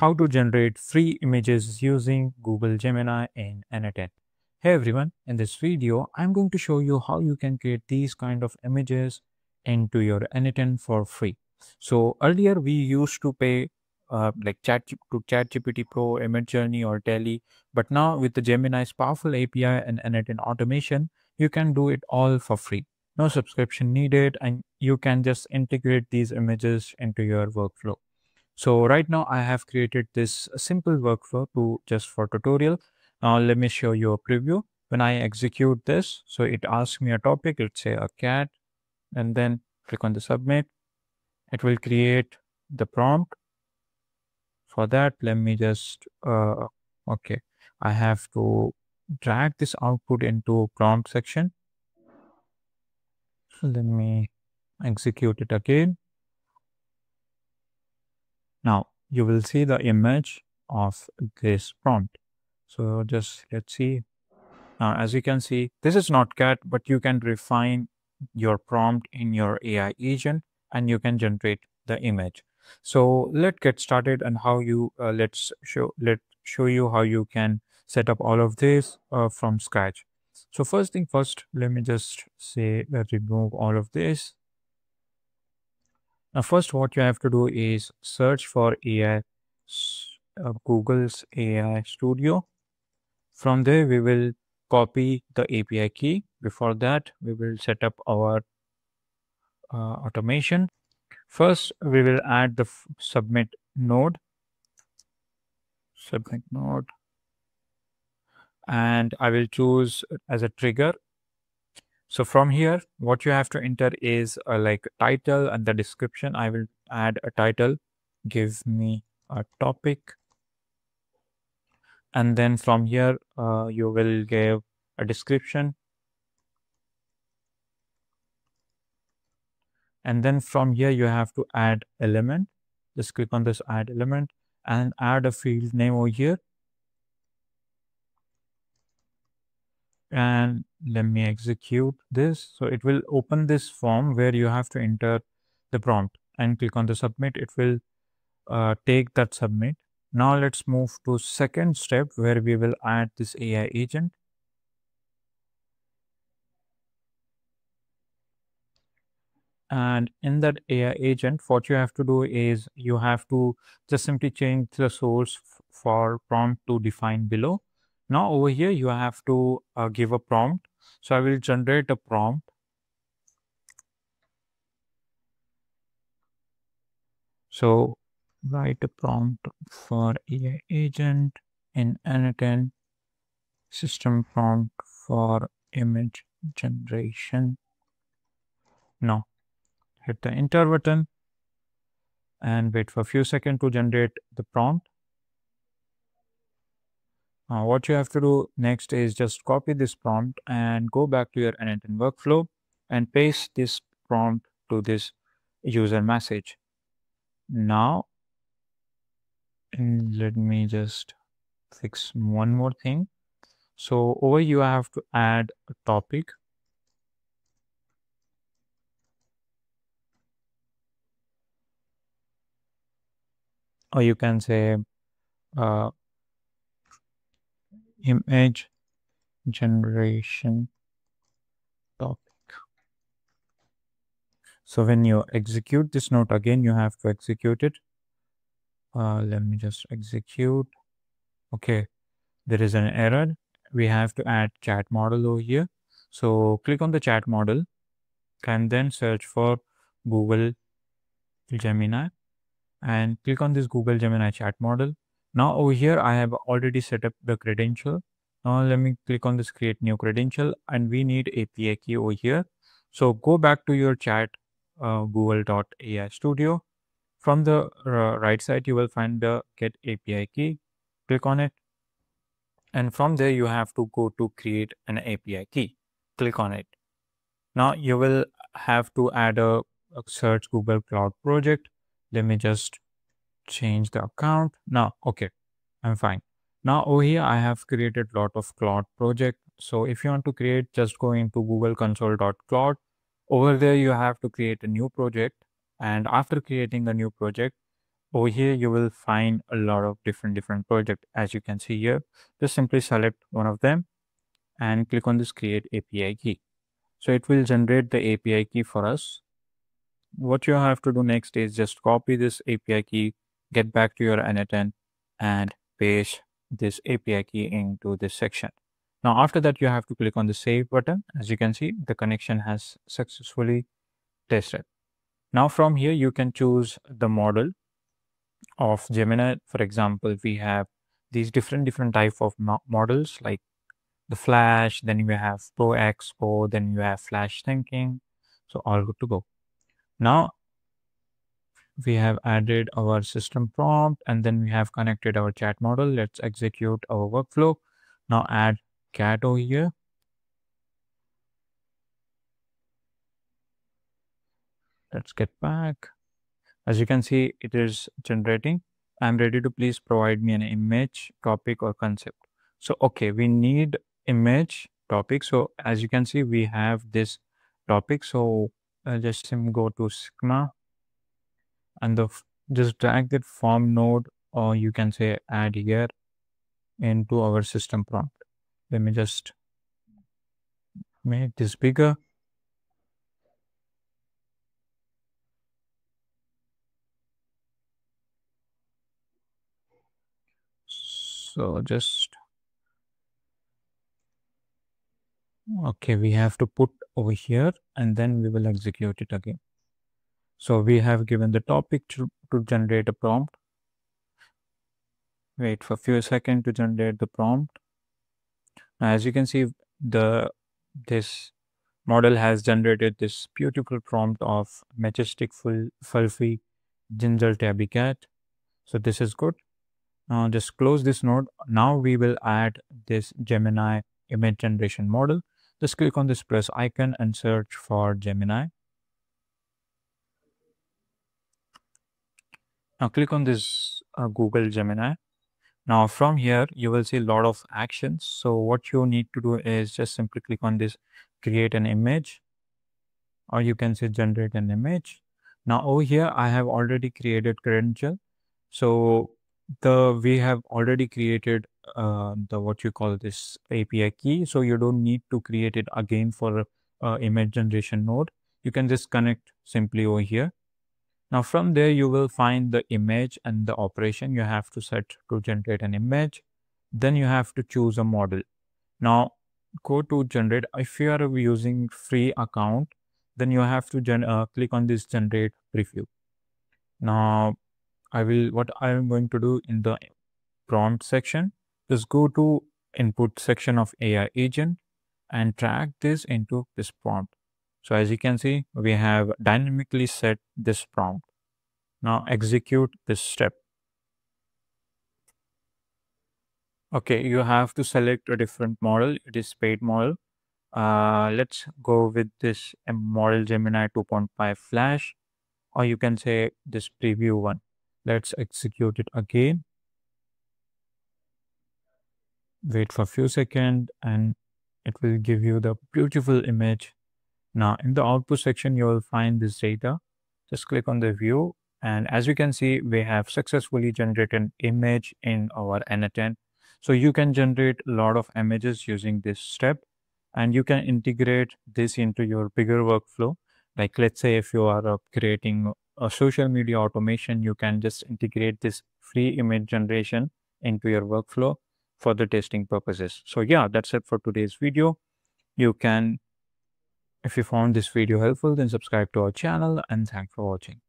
how to generate free images using Google Gemini in n8n. Hey everyone, in this video, I'm going to show you how you can create these kind of images into your n8n for free. So earlier we used to pay uh, like chat to ChatGPT Pro, Midjourney or DALL-E, but now with the Gemini's powerful API and n8n automation, you can do it all for free. No subscription needed and you can just integrate these images into your workflow. So right now I have created this simple workflow to just for tutorial. Now let me show you a preview. When I execute this, so it asks me a topic, let's say a cat, and then click on the submit. It will create the prompt. For that, let me just, uh, okay, I have to drag this output into prompt section. So let me execute it again. Now you will see the image of this prompt. So just let's see. Now, as you can see, this is not cat, but you can refine your prompt in your AI agent and you can generate the image. So let's get started and how you uh, let's show let show you how you can set up all of this uh, from scratch. So first thing first, let me just say uh, remove all of this now, first, what you have to do is search for AI, uh, Google's AI Studio. From there, we will copy the API key. Before that, we will set up our uh, automation. First, we will add the submit node, submit node, and I will choose as a trigger so from here, what you have to enter is uh, like title and the description. I will add a title, give me a topic. And then from here, uh, you will give a description. And then from here, you have to add element. Just click on this add element and add a field name over here. And let me execute this. So it will open this form where you have to enter the prompt and click on the submit. It will uh, take that submit. Now let's move to second step where we will add this AI agent. And in that AI agent, what you have to do is you have to just simply change the source for prompt to define below now over here, you have to uh, give a prompt. So I will generate a prompt. So write a prompt for AI agent in n8n system prompt for image generation. Now hit the enter button and wait for a few seconds to generate the prompt. Uh, what you have to do next is just copy this prompt and go back to your n8n workflow and paste this prompt to this user message. Now, let me just fix one more thing. So over you have to add a topic. Or you can say uh, image generation topic. So when you execute this note again, you have to execute it. Uh, let me just execute. Okay, there is an error. We have to add chat model over here. So click on the chat model and then search for Google Gemini and click on this Google Gemini chat model now over here, I have already set up the credential. Now let me click on this create new credential and we need API key over here. So go back to your chat uh, google.ai studio. From the uh, right side, you will find the get API key. Click on it. And from there, you have to go to create an API key. Click on it. Now you will have to add a, a search Google Cloud project. Let me just change the account. Now, okay, I'm fine. Now over here, I have created a lot of Cloud project. So if you want to create, just go into Google console.cloud. Over there, you have to create a new project. And after creating a new project, over here you will find a lot of different different project. as you can see here just simply select one of them and click on this create api key so it will generate the api key for us what you have to do next is just copy this api key get back to your n8n and paste this api key into this section now after that you have to click on the save button as you can see the connection has successfully tested now from here you can choose the model of Gemini, for example, we have these different different type of mo models like the Flash, then you have Pro Expo, then you have Flash Thinking. So all good to go. Now we have added our system prompt and then we have connected our chat model. Let's execute our workflow. Now add cat over here. Let's get back. As you can see, it is generating. I'm ready to please provide me an image, topic or concept. So, okay, we need image topic. So as you can see, we have this topic. So I'll just go to Sigma and the just drag that form node or you can say add here into our system prompt. Let me just make this bigger. So just, okay, we have to put over here and then we will execute it again. So we have given the topic to, to generate a prompt. Wait for a few seconds to generate the prompt. Now, As you can see, the this model has generated this beautiful prompt of majestic full fluffy ginger tabby cat. So this is good. Now just close this node. Now we will add this Gemini image generation model. Just click on this plus icon and search for Gemini. Now click on this uh, Google Gemini. Now from here, you will see a lot of actions. So what you need to do is just simply click on this create an image or you can say generate an image. Now over here, I have already created credential. So the we have already created uh, the what you call this API key. So you don't need to create it again for uh, image generation node. You can just connect simply over here. Now from there, you will find the image and the operation you have to set to generate an image. Then you have to choose a model. Now go to generate. If you are using free account, then you have to uh, click on this generate preview. Now I will, what I am going to do in the prompt section is go to input section of AI agent and drag this into this prompt. So as you can see, we have dynamically set this prompt. Now execute this step. Okay, you have to select a different model. It is paid model. Uh, let's go with this model Gemini 2.5 Flash, or you can say this preview one. Let's execute it again. Wait for a few seconds and it will give you the beautiful image. Now in the output section, you will find this data. Just click on the view. And as you can see, we have successfully generated an image in our n8n. So you can generate a lot of images using this step and you can integrate this into your bigger workflow. Like let's say if you are creating a social media automation, you can just integrate this free image generation into your workflow for the testing purposes. So yeah, that's it for today's video. You can, if you found this video helpful, then subscribe to our channel and thanks for watching.